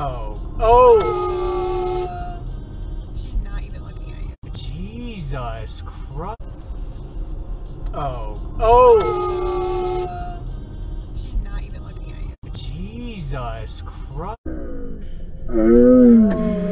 Oh. Oh! She's not even looking at you. Jesus Christ. Oh. Oh! She's not even looking at you. Jesus Christ. Mm.